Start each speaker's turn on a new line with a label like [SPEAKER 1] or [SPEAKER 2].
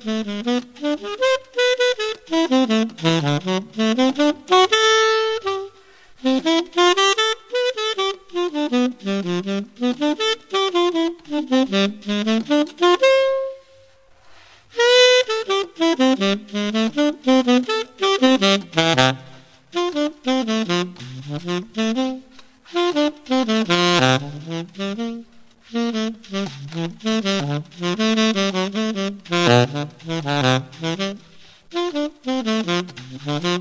[SPEAKER 1] Mm-hmm. Mm-hmm.